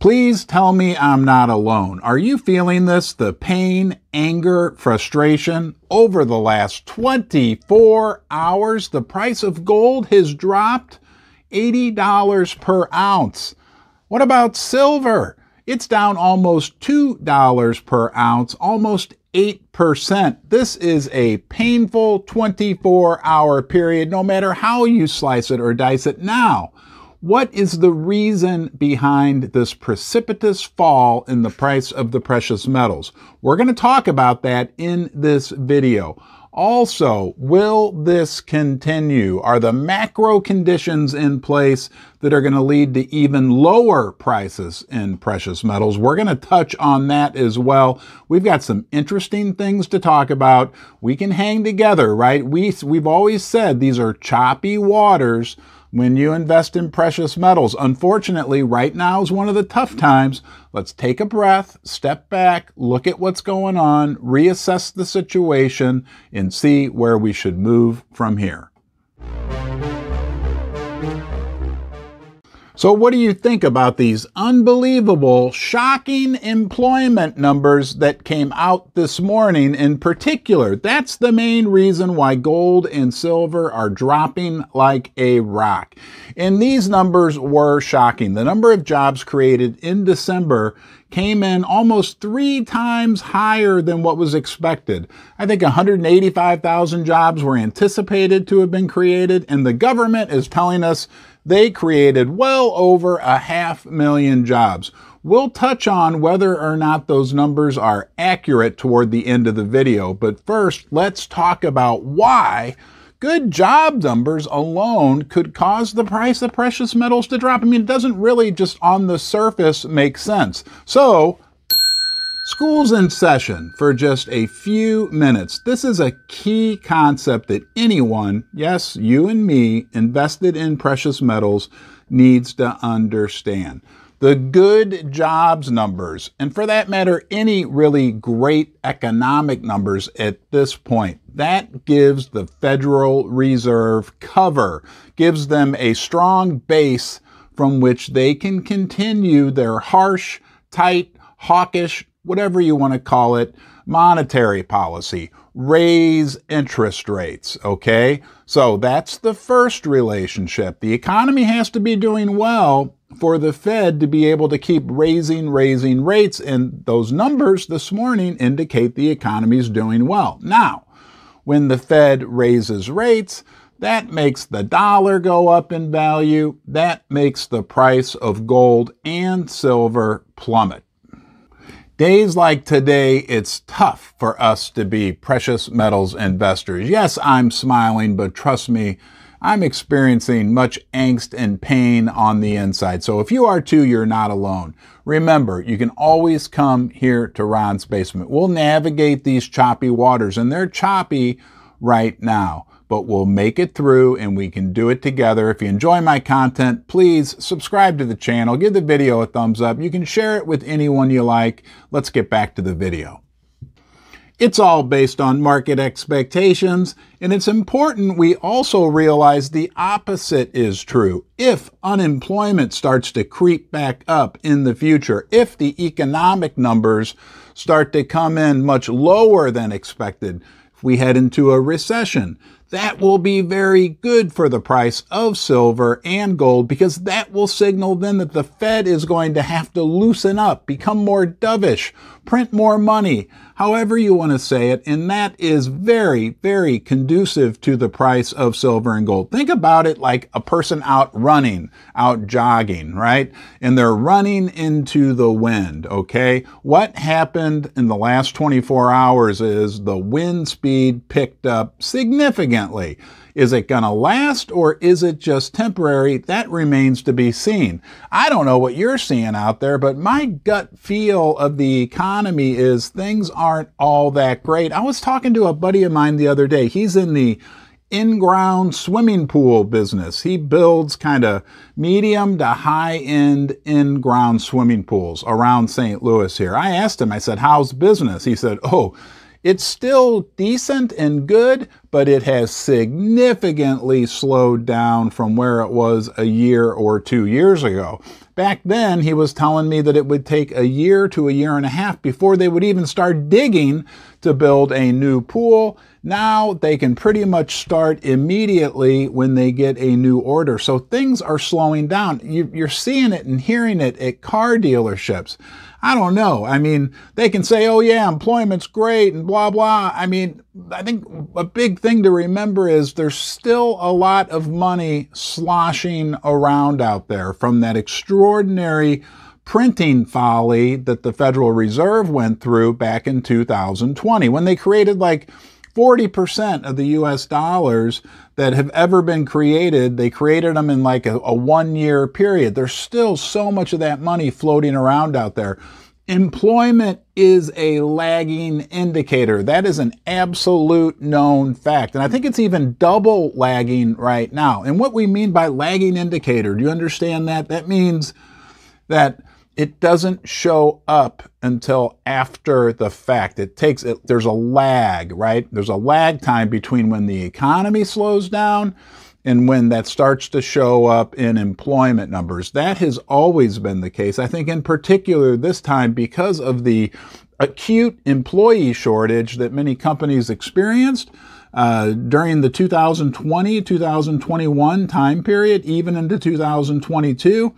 Please tell me I'm not alone. Are you feeling this? The pain, anger, frustration? Over the last 24 hours, the price of gold has dropped $80 per ounce. What about silver? It's down almost $2 per ounce, almost 8%. This is a painful 24 hour period, no matter how you slice it or dice it. Now, what is the reason behind this precipitous fall in the price of the precious metals? We're going to talk about that in this video. Also, will this continue? Are the macro conditions in place that are going to lead to even lower prices in precious metals? We're going to touch on that as well. We've got some interesting things to talk about. We can hang together, right? We, we've always said these are choppy waters when you invest in precious metals. Unfortunately, right now is one of the tough times. Let's take a breath, step back, look at what's going on, reassess the situation, and see where we should move from here. So, what do you think about these unbelievable, shocking employment numbers that came out this morning in particular? That's the main reason why gold and silver are dropping like a rock. And these numbers were shocking. The number of jobs created in December came in almost three times higher than what was expected. I think 185,000 jobs were anticipated to have been created, and the government is telling us they created well over a half million jobs. We'll touch on whether or not those numbers are accurate toward the end of the video, but first let's talk about why good job numbers alone could cause the price of precious metals to drop. I mean, it doesn't really just on the surface make sense. So School's in session for just a few minutes. This is a key concept that anyone, yes, you and me, invested in precious metals needs to understand. The good jobs numbers, and for that matter, any really great economic numbers at this point, that gives the Federal Reserve cover, gives them a strong base from which they can continue their harsh, tight, hawkish whatever you want to call it, monetary policy, raise interest rates, okay? So that's the first relationship. The economy has to be doing well for the Fed to be able to keep raising, raising rates, and those numbers this morning indicate the economy is doing well. Now, when the Fed raises rates, that makes the dollar go up in value. That makes the price of gold and silver plummet. Days like today, it's tough for us to be precious metals investors. Yes, I'm smiling, but trust me, I'm experiencing much angst and pain on the inside. So if you are too, you're not alone. Remember, you can always come here to Ron's Basement. We'll navigate these choppy waters, and they're choppy right now but we'll make it through and we can do it together. If you enjoy my content, please subscribe to the channel, give the video a thumbs up. You can share it with anyone you like. Let's get back to the video. It's all based on market expectations, and it's important we also realize the opposite is true. If unemployment starts to creep back up in the future, if the economic numbers start to come in much lower than expected, if we head into a recession, that will be very good for the price of silver and gold because that will signal then that the Fed is going to have to loosen up, become more dovish, print more money, however you want to say it. And that is very, very conducive to the price of silver and gold. Think about it like a person out running, out jogging, right? And they're running into the wind, okay? What happened in the last 24 hours is the wind speed picked up significantly. Is it going to last or is it just temporary? That remains to be seen. I don't know what you're seeing out there, but my gut feel of the economy is things aren't all that great. I was talking to a buddy of mine the other day. He's in the in-ground swimming pool business. He builds kind of medium to high-end in-ground swimming pools around St. Louis here. I asked him, I said, how's business? He said, oh, it's still decent and good, but it has significantly slowed down from where it was a year or two years ago. Back then, he was telling me that it would take a year to a year and a half before they would even start digging to build a new pool. Now they can pretty much start immediately when they get a new order. So things are slowing down. You're seeing it and hearing it at car dealerships. I don't know. I mean, they can say, oh, yeah, employment's great and blah, blah. I mean, I think a big thing to remember is there's still a lot of money sloshing around out there from that extraordinary printing folly that the Federal Reserve went through back in 2020 when they created like 40% of the US dollars that have ever been created, they created them in like a, a one year period. There's still so much of that money floating around out there. Employment is a lagging indicator. That is an absolute known fact. And I think it's even double lagging right now. And what we mean by lagging indicator, do you understand that? That means that it doesn't show up until after the fact. It takes it, there's a lag, right? There's a lag time between when the economy slows down and when that starts to show up in employment numbers. That has always been the case. I think in particular this time because of the acute employee shortage that many companies experienced. Uh, during the 2020 2021 time period, even into 2022,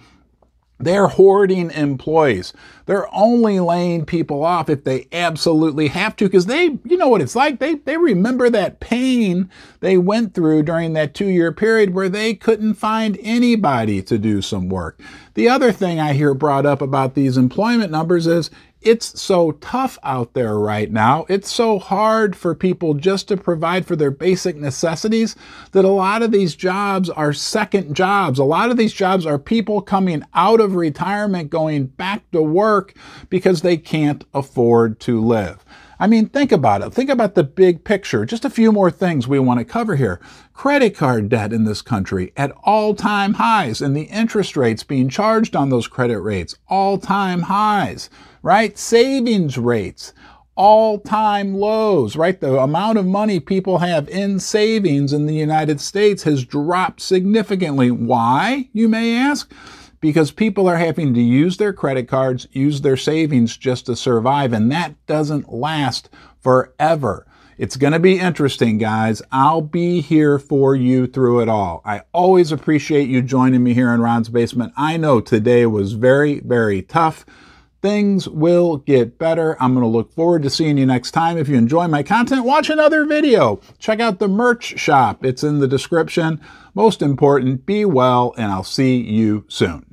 they're hoarding employees. They're only laying people off if they absolutely have to because they, you know what it's like. They, they remember that pain they went through during that two year period where they couldn't find anybody to do some work. The other thing I hear brought up about these employment numbers is it's so tough out there right now. It's so hard for people just to provide for their basic necessities that a lot of these jobs are second jobs. A lot of these jobs are people coming out of retirement going back to work because they can't afford to live. I mean, think about it. Think about the big picture. Just a few more things we want to cover here. Credit card debt in this country at all time highs, and the interest rates being charged on those credit rates, all time highs right? Savings rates, all time lows, right? The amount of money people have in savings in the United States has dropped significantly. Why, you may ask? Because people are having to use their credit cards, use their savings just to survive, and that doesn't last forever. It's going to be interesting, guys. I'll be here for you through it all. I always appreciate you joining me here in Ron's Basement. I know today was very, very tough. Things will get better. I'm going to look forward to seeing you next time. If you enjoy my content, watch another video. Check out the merch shop. It's in the description. Most important, be well, and I'll see you soon.